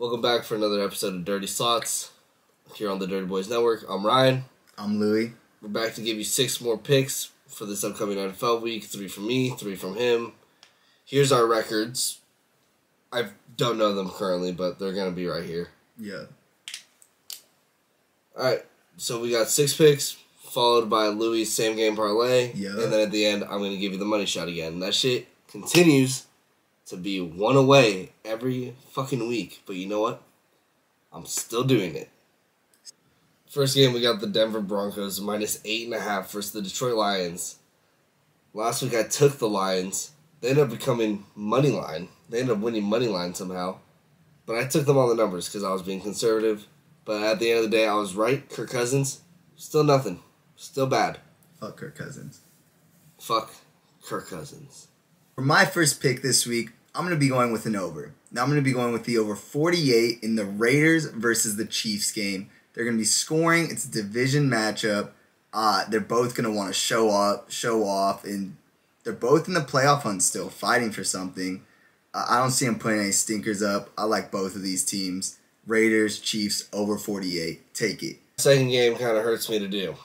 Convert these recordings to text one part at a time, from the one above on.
Welcome back for another episode of Dirty Slots here on the Dirty Boys Network. I'm Ryan. I'm Louie. We're back to give you six more picks for this upcoming NFL week. Three from me, three from him. Here's our records. I don't know them currently, but they're gonna be right here. Yeah. All right. So we got six picks, followed by Louis' same game parlay. Yeah. And then at the end, I'm gonna give you the money shot again. That shit continues to be one away every fucking week. But you know what? I'm still doing it. First game, we got the Denver Broncos minus eight and a half versus the Detroit Lions. Last week, I took the Lions. They ended up becoming money line. They ended up winning money line somehow. But I took them on the numbers because I was being conservative. But at the end of the day, I was right. Kirk Cousins, still nothing. Still bad. Fuck Kirk Cousins. Fuck Kirk Cousins. For my first pick this week, I'm going to be going with an over. Now I'm going to be going with the over 48 in the Raiders versus the Chiefs game. They're going to be scoring. It's a division matchup. Uh, they're both going to want to show up, show off, and they're both in the playoff hunt still, fighting for something. Uh, I don't see them putting any stinkers up. I like both of these teams. Raiders, Chiefs, over 48. Take it. Second game kind of hurts me to do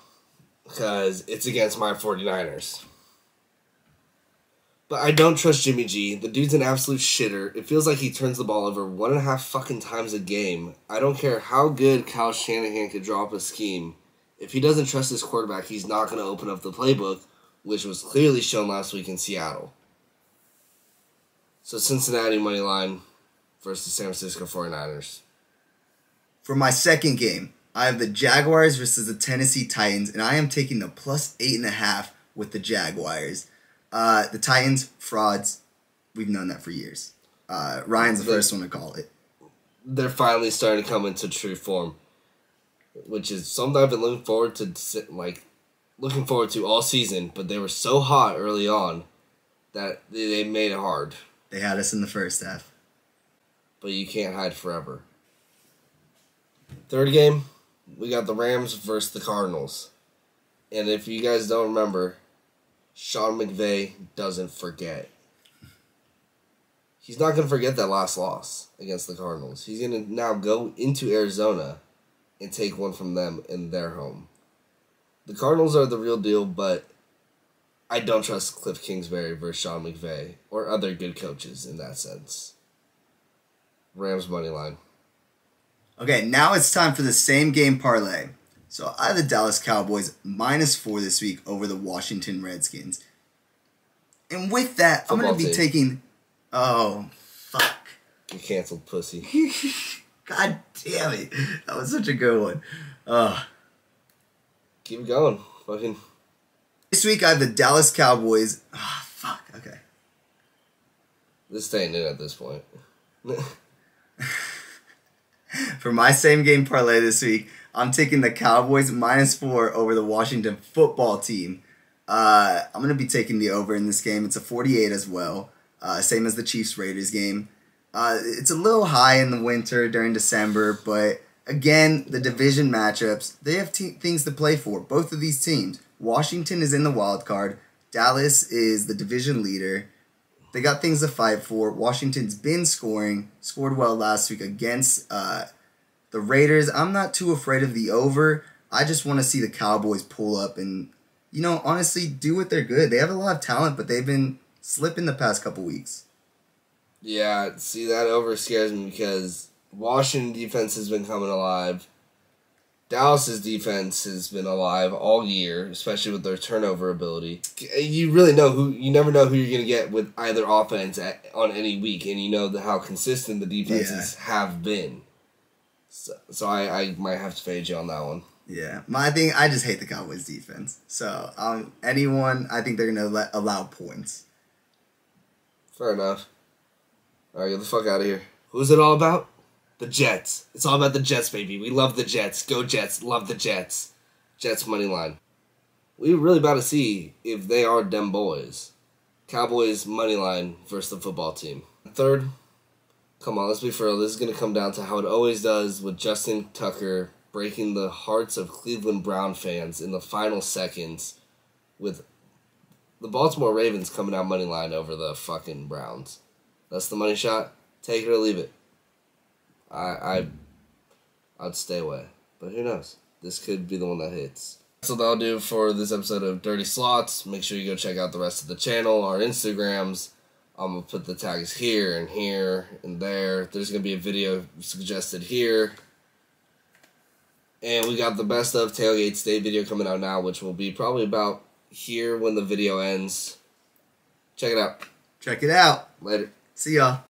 because it's against my 49ers. But I don't trust Jimmy G. The dude's an absolute shitter. It feels like he turns the ball over one and a half fucking times a game. I don't care how good Kyle Shanahan could draw up a scheme. If he doesn't trust his quarterback, he's not going to open up the playbook, which was clearly shown last week in Seattle. So Cincinnati money line versus San Francisco 49ers. For my second game, I have the Jaguars versus the Tennessee Titans, and I am taking the plus eight and a half with the Jaguars. Uh, the Titans, frauds. We've known that for years. Uh, Ryan's the first one to call it. they're finally starting to come into true form, which is something I've been looking forward to, like looking forward to all season. But they were so hot early on that they they made it hard. They had us in the first half. But you can't hide forever. Third game, we got the Rams versus the Cardinals, and if you guys don't remember, Sean McVay doesn't forget. He's not gonna forget that last loss against the Cardinals. He's gonna now go into Arizona and take one from them in their home. The Cardinals are the real deal, but I don't trust Cliff Kingsbury versus Sean McVay or other good coaches in that sense. Rams money line. Okay, now it's time for the same game parlay. So I have the Dallas Cowboys minus four this week over the Washington Redskins. And with that, I'm going to be team. taking. Oh, fuck. You canceled pussy. God damn it. That was such a good one. Uh, Keep going. Fucking this week I have the Dallas Cowboys. Ah, fuck. Okay. this ain't in at this point. For my same game parlay this week, I'm taking the Cowboys minus four over the Washington football team. Uh, I'm going to be taking the over in this game. It's a 48 as well, uh, same as the Chiefs Raiders game. Uh, it's a little high in the winter during December, but again, the division matchups, they have te- things to play for. Both of these teams. Washington is in the wild card, Dallas is the division leader. They got things to fight for. Washington's been scoring, scored well last week against uh, the Raiders. I'm not too afraid of the over. I just want to see the Cowboys pull up and, you know, honestly do what they're good. They have a lot of talent, but they've been slipping the past couple weeks. yeah, see that over scares me because Washington defense has been coming alive. Dallas's defense has been alive all year, especially with their turnover ability. You really know who you never know who you're gonna get with either offense at, on any week, and you know the, how consistent the defenses have been. So, so I, I might have to fade you on that one. Yeah, my thing. I just hate the Cowboys defense. So um, anyone, I think they're gonna let allow points. Fair enough. All right, get the fuck out of here. Who's it all about? The Jets. It's all about the Jets, baby. We love the Jets. Go Jets. Love the Jets. Jets money line. We really about to see if they are dem boys. Cowboys money line versus the football team. Third, come on, let's be for real. This is gonna come down to how it always does with Justin Tucker breaking the hearts of Cleveland Brown fans in the final seconds with the Baltimore Ravens coming out money line over the fucking Browns. That's the money shot. Take it or leave it. I I I'd stay away. But who knows? This could be the one that hits. That's what I'll do for this episode of Dirty Slots. Make sure you go check out the rest of the channel, our Instagrams. I'm gonna put the tags here and here and there. There's gonna be a video suggested here. And we got the best of Tailgate State video coming out now, which will be probably about here when the video ends. Check it out. Check it out. Later. See y'all.